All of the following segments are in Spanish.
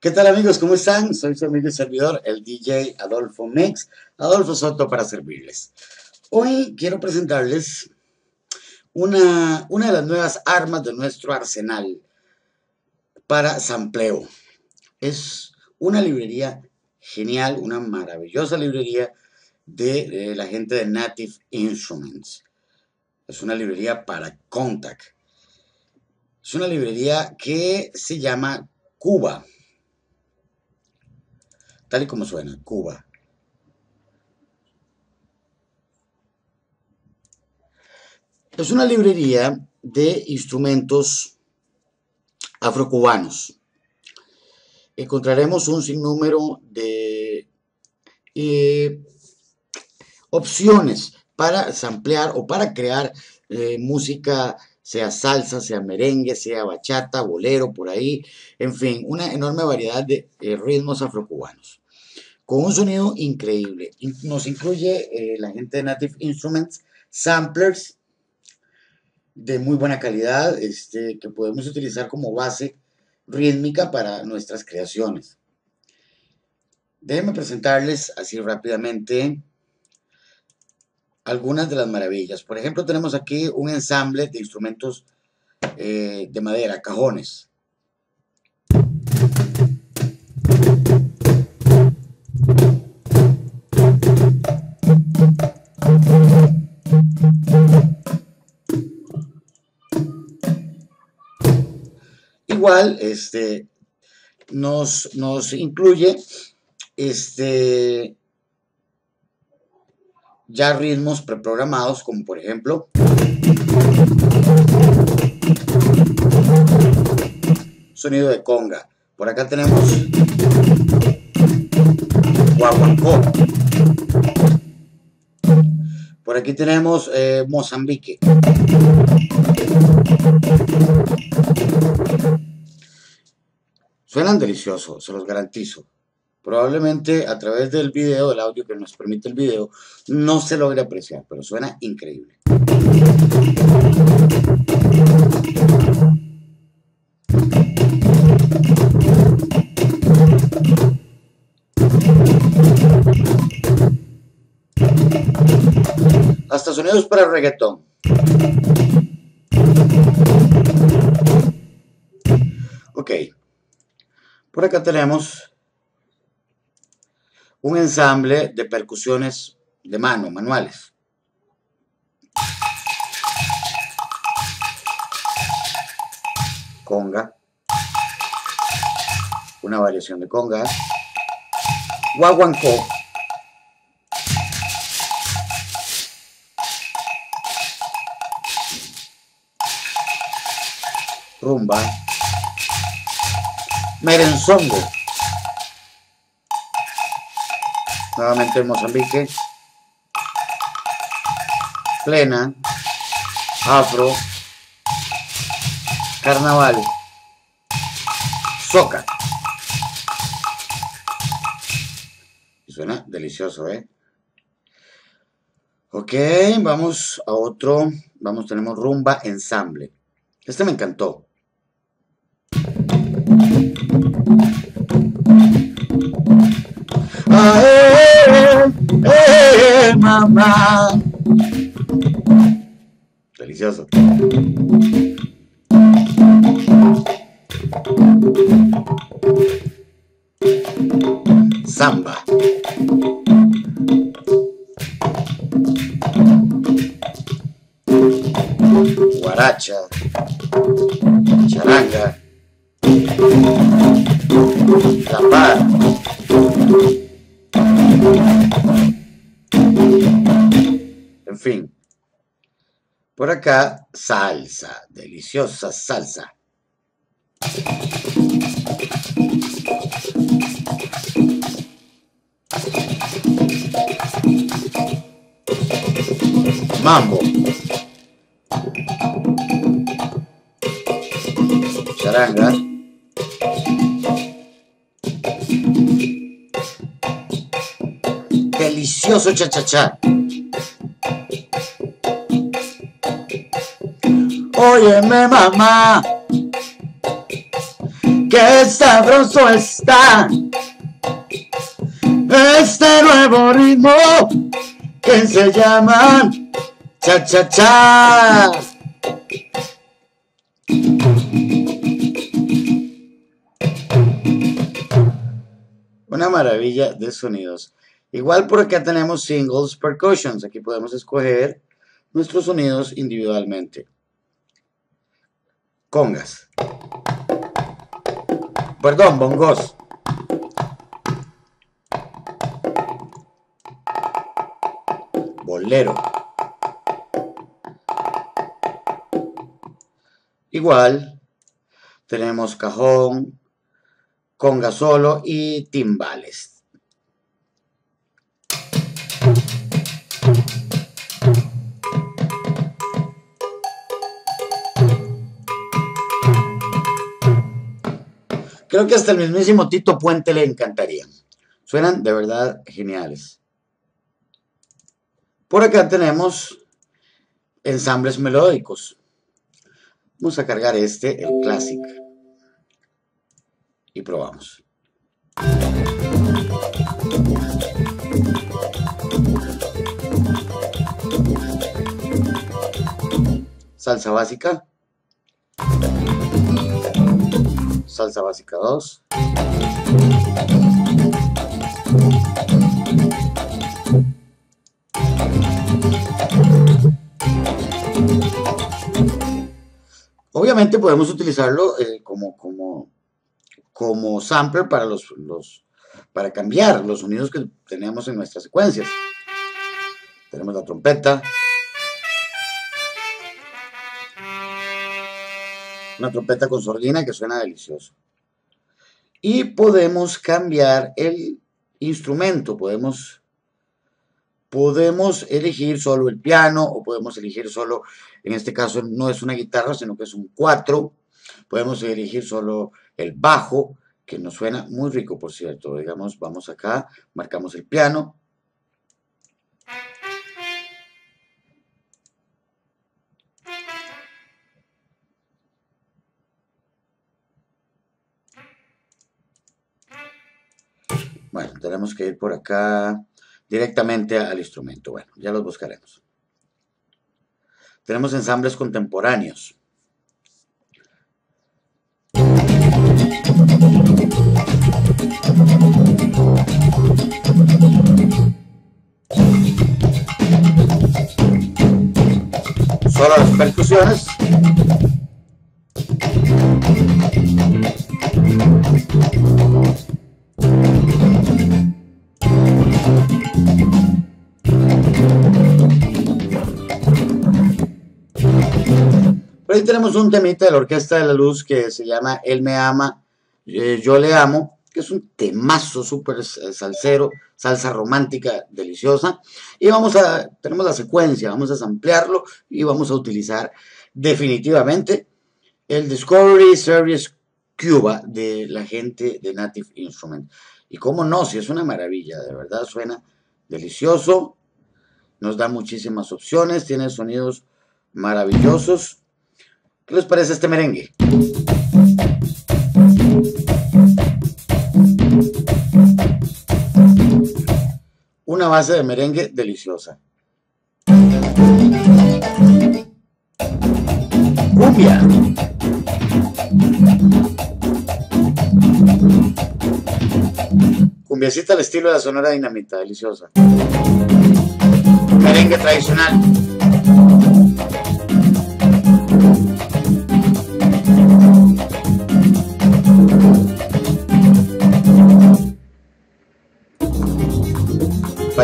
¿Qué tal amigos? ¿Cómo están? Soy su amigo y servidor, el DJ Adolfo Mex, Adolfo Soto para servirles. Hoy quiero presentarles una, una de las nuevas armas de nuestro arsenal para sampleo. Es una librería genial, una maravillosa librería de, de la gente de Native Instruments. Es una librería para Contact. Es una librería que se llama Cuba tal y como suena, Cuba. Es una librería de instrumentos afrocubanos. Encontraremos un sinnúmero de eh, opciones para samplear o para crear eh, música, sea salsa, sea merengue, sea bachata, bolero, por ahí, en fin, una enorme variedad de eh, ritmos afrocubanos con un sonido increíble. Nos incluye eh, la gente de Native Instruments, samplers de muy buena calidad este, que podemos utilizar como base rítmica para nuestras creaciones. Déjenme presentarles así rápidamente algunas de las maravillas. Por ejemplo, tenemos aquí un ensamble de instrumentos eh, de madera, cajones. Igual, este, nos, nos incluye este, ya ritmos preprogramados, como por ejemplo sonido de conga. Por acá tenemos guaguancó. Por aquí tenemos eh, Mozambique. Suenan deliciosos, se los garantizo. Probablemente a través del video, del audio que nos permite el video, no se logre apreciar, pero suena increíble. Hasta sonidos para reggaetón. Ok. Por acá tenemos un ensamble de percusiones de mano, manuales. Conga. Una variación de conga. Guaguancó. Rumba. Merenzongo. Nuevamente en Mozambique. Plena. Afro. Carnaval. Soca. Suena delicioso, ¿eh? Ok, vamos a otro. Vamos, tenemos rumba ensamble. Este me encantó. Eh, mamá. Delicioso. Samba. Guaracha. Por acá, salsa, deliciosa salsa. Mambo. Charanga. Delicioso cha-cha-cha. Óyeme mamá, qué sabroso está este nuevo ritmo que se llama cha cha cha. Una maravilla de sonidos. Igual por acá tenemos singles percussions. Aquí podemos escoger nuestros sonidos individualmente. Congas. Perdón, bongos. Bolero. Igual tenemos cajón, conga solo y timbales. Creo que hasta el mismísimo Tito Puente le encantaría. Suenan de verdad geniales. Por acá tenemos ensambles melódicos. Vamos a cargar este, el Classic. Y probamos. Salsa básica. Salsa básica 2. Obviamente podemos utilizarlo eh, como, como, como sampler para, los, los, para cambiar los sonidos que tenemos en nuestras secuencias. Tenemos la trompeta. Una trompeta con sordina que suena delicioso. Y podemos cambiar el instrumento. Podemos podemos elegir solo el piano o podemos elegir solo, en este caso no es una guitarra, sino que es un 4. Podemos elegir solo el bajo, que nos suena muy rico, por cierto. Digamos, vamos acá, marcamos el piano. Bueno, tenemos que ir por acá directamente al instrumento. Bueno, ya los buscaremos. Tenemos ensambles contemporáneos. Solo las percusiones. Tenemos un temita de la Orquesta de la Luz que se llama Él me ama, eh, yo le amo, que es un temazo súper salsero, salsa romántica, deliciosa. Y vamos a, tenemos la secuencia, vamos a ampliarlo y vamos a utilizar definitivamente el Discovery Series Cuba de la gente de Native Instrument. Y cómo no, si es una maravilla, de verdad suena delicioso, nos da muchísimas opciones, tiene sonidos maravillosos. ¿Qué les parece este merengue? Una base de merengue deliciosa. Cumbia. Cumbiacita al estilo de la Sonora Dinamita, deliciosa. Merengue tradicional.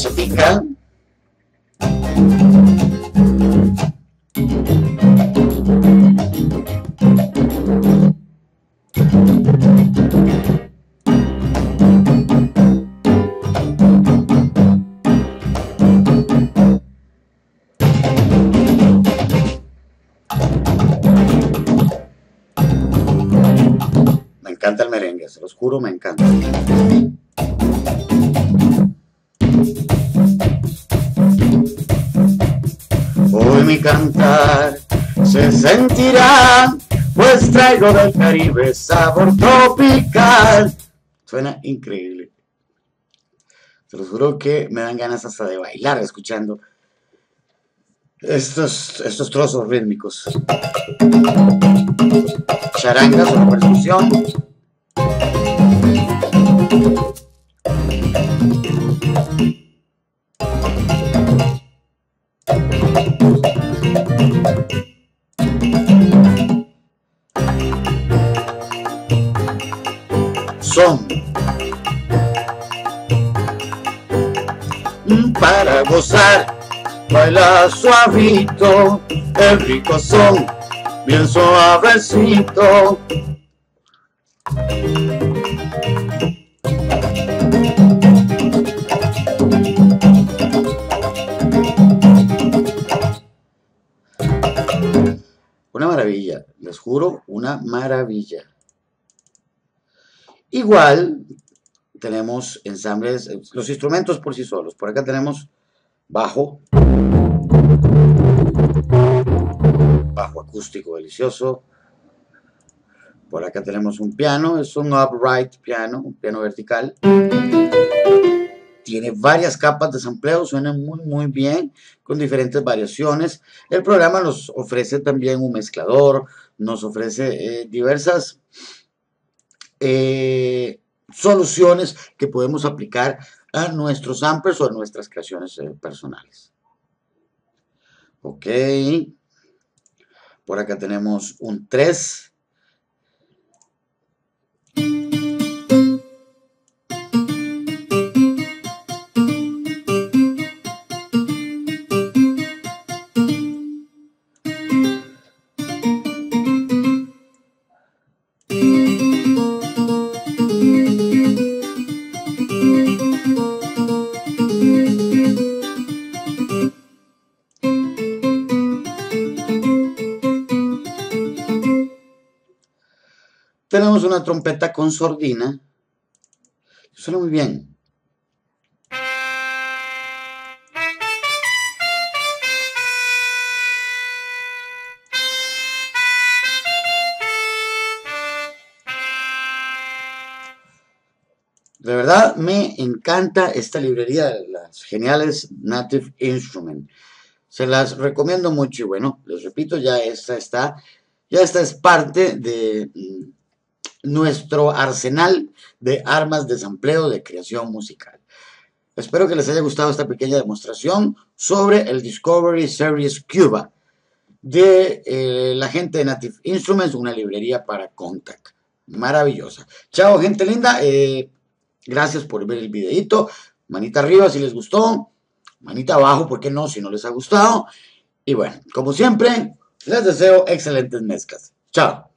Pachatica. encanta el merengue, se los juro, me encanta. Mi cantar se sentirá pues traigo del Caribe sabor tropical. Suena increíble. Se los juro que me dan ganas hasta de bailar escuchando estos, estos trozos rítmicos. Charangas o percusión. Para gozar, baila suavito, el rico son, bien suavecito. Una maravilla, les juro, una maravilla. Igual tenemos ensambles, los instrumentos por sí solos. Por acá tenemos bajo, bajo acústico delicioso. Por acá tenemos un piano, es un upright piano, un piano vertical. Tiene varias capas de sampleo, suena muy muy bien, con diferentes variaciones. El programa nos ofrece también un mezclador, nos ofrece eh, diversas eh, soluciones que podemos aplicar a nuestros samplers o a nuestras creaciones eh, personales. Ok. Por acá tenemos un 3. Tenemos una trompeta con sordina. Suena muy bien. De verdad me encanta esta librería de las geniales Native Instrument. Se las recomiendo mucho y bueno, les repito, ya esta está, ya esta es parte de nuestro arsenal de armas de sampleo de creación musical. Espero que les haya gustado esta pequeña demostración sobre el Discovery Series Cuba de eh, la gente de Native Instruments, una librería para Contact. Maravillosa. Chao, gente linda. Eh, gracias por ver el videito. Manita arriba si les gustó. Manita abajo, ¿por qué no? Si no les ha gustado. Y bueno, como siempre, les deseo excelentes mezclas. Chao.